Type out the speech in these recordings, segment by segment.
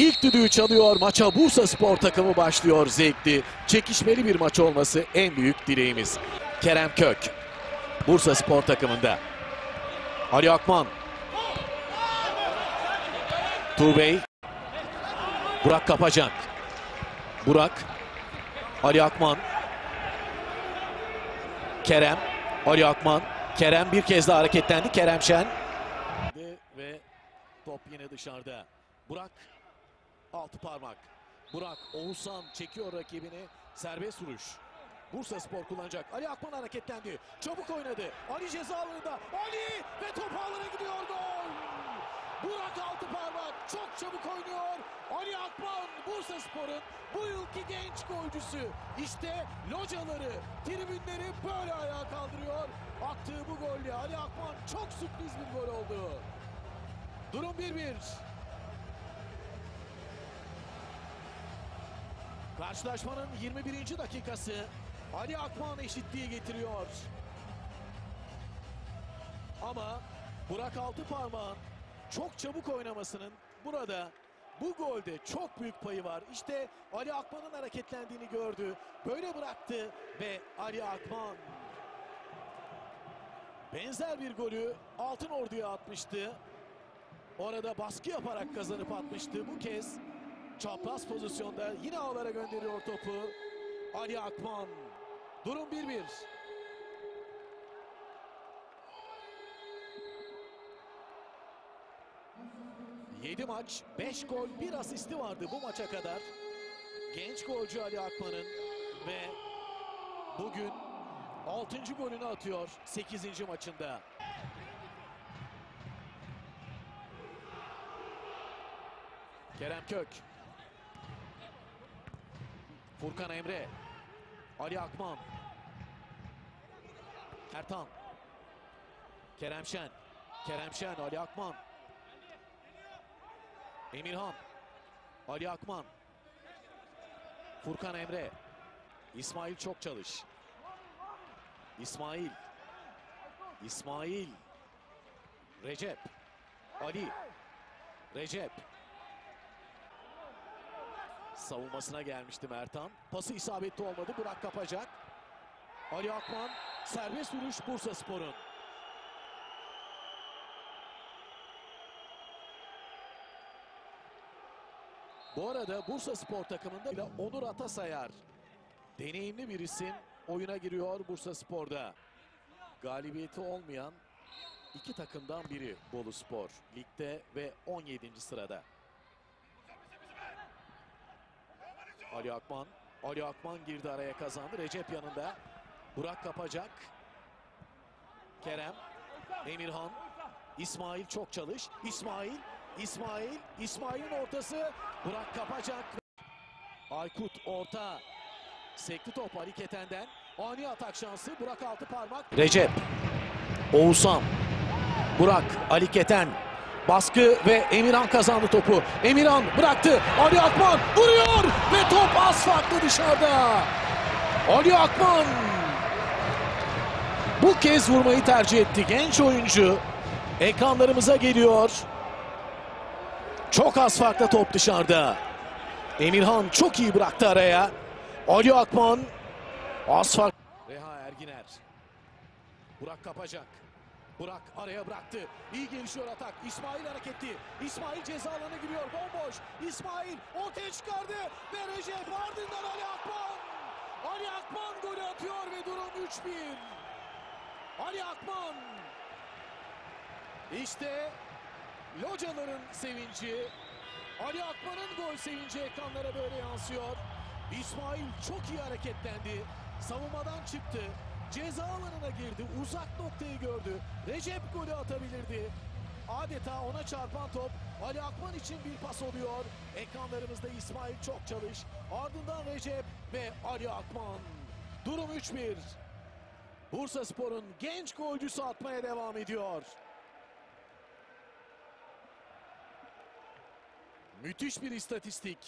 İlk düdüğü çalıyor. Maça Bursa Spor takımı başlıyor. Zevkli, çekişmeli bir maç olması en büyük dileğimiz. Kerem Kök. Bursa Spor takımında. Ali Akman. Tuğbey. Burak Kapacan. Burak. Ali Akman. Kerem. Ali Akman. Kerem bir kez daha hareketlendi. Kerem Şen. Ve top yine dışarıda. Burak altı parmak. Burak Oğuzhan çekiyor rakibini. Serbest vuruş. Bursa Spor kullanacak. Ali Akman hareketlendi. Çabuk oynadı. Ali ceza alanında. Ali ve top ağlara gidiyor gol. Burak altı parmak. Çok çabuk oynuyor. Ali Akman Bursa Spor'un bu yılki genç golcüsü. İşte locaları, tribünleri böyle ayağa kaldırıyor. Attığı bu golle Ali Akman çok sürpriz bir gol oldu. Durum 1-1. Karşılaşmanın 21. dakikası Ali Akman eşitliği getiriyor. Ama Burak Altıparmak'ın çok çabuk oynamasının burada bu golde çok büyük payı var. İşte Ali Akman'ın hareketlendiğini gördü. Böyle bıraktı ve Ali Akman benzer bir golü Altın Ordu'ya atmıştı. Orada baskı yaparak kazanıp atmıştı. Bu kez çapraz pozisyonda yine ağlara gönderiyor topu. Ali Akman. Durum 1-1. Yedi maç, 5 gol, 1 asisti vardı bu maça kadar. Genç golcü Ali Akman'ın ve bugün 6. golünü atıyor 8. maçında. Kerem Kök. Furkan Emre. Ali Akman. Ertan. Kerem Şen. Kerem Şen, Ali Akman. Emirhan. Ali Akman. Furkan Emre. İsmail çok çalış. İsmail. İsmail. Recep. Ali. Recep. Savunmasına gelmişti Mertan. Pası isabetli olmadı. Burak kapacak. Ali Akman. Serbest vuruş Bursa Spor'un. Bu arada Bursa Spor takımında ile Onur Atasayar. Deneyimli bir isim oyuna giriyor Bursa Spor'da. Galibiyeti olmayan iki takımdan biri Bolu Spor. Ligde ve 17. sırada. Ali Akman. Ali Akman girdi araya kazandı. Recep yanında. Burak kapacak. Kerem. Emirhan. İsmail çok çalış. İsmail. İsmail. İsmail'in ortası. Burak kapacak. Aykut orta. Sekli top Ali Keten'den. Ani atak şansı. Burak altı parmak. Recep. Oğuzhan. Burak. Ali Keten. Baskı ve Emirhan kazandı topu. Emirhan bıraktı. Ali Akman vuruyor ve top az farklı dışarıda. Ali Akman bu kez vurmayı tercih etti. Genç oyuncu ekranlarımıza geliyor. Çok az farklı top dışarıda. Emirhan çok iyi bıraktı araya. Ali Akman az fark. Reha Erginer. Burak kapacak. Burak araya bıraktı. İyi gelişiyor atak. İsmail hareketli. İsmail ceza alanına giriyor. Bomboş. İsmail ortaya çıkardı. Ve Recep ardından Ali Akman. Ali Akman golü atıyor ve durum 3-1. Ali Akman. İşte locaların sevinci. Ali Akman'ın gol sevinci ekranlara böyle yansıyor. İsmail çok iyi hareketlendi. Savunmadan çıktı. Ceza alanına girdi. Uzak noktayı gördü. Recep golü atabilirdi. Adeta ona çarpan top Ali Akman için bir pas oluyor. Ekranlarımızda İsmail çok çalış. Ardından Recep ve Ali Akman. Durum 3-1. Bursa Spor'un genç golcüsü atmaya devam ediyor. Müthiş bir istatistik.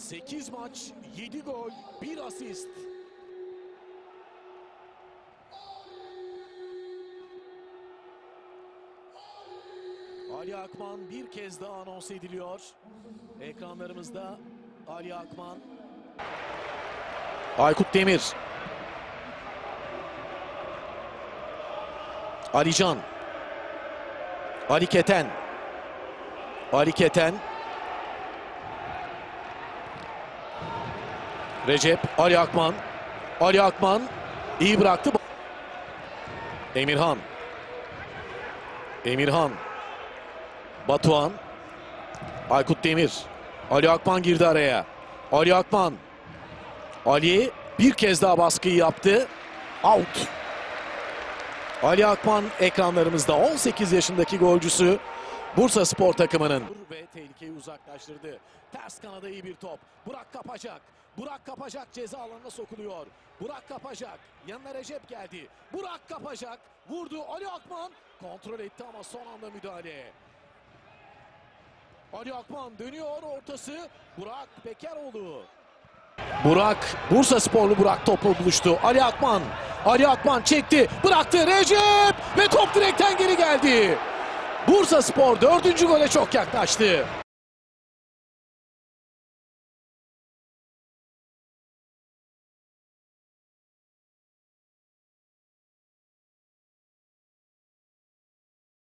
Sekiz maç, 7 gol, 1 asist. Akman bir kez daha anons ediliyor. Ekranlarımızda Ali Akman. Aykut Demir. Alican. Ali Keten. Ali Keten. Recep, Ali Akman. Ali Akman iyi bıraktı. Emirhan. Emirhan. Batuhan. Aykut Demir. Ali Akman girdi araya. Ali Akman. Ali bir kez daha baskıyı yaptı. Out. Ali Akman ekranlarımızda 18 yaşındaki golcüsü Bursa Spor takımının ve tehlikeyi uzaklaştırdı. Ters kanada iyi bir top. Burak Kapacak. Burak Kapacak ceza alanına sokuluyor. Burak Kapacak. Yanına Recep geldi. Burak Kapacak vurdu. Ali Akman kontrol etti ama son anda müdahale. Ali Akman dönüyor ortası. Burak Pekeroğlu. Burak, Bursa sporlu Burak topla buluştu. Ali Akman, Ali Akman çekti, bıraktı Recep ve top direkten geri geldi. Bursa Spor dördüncü gole çok yaklaştı.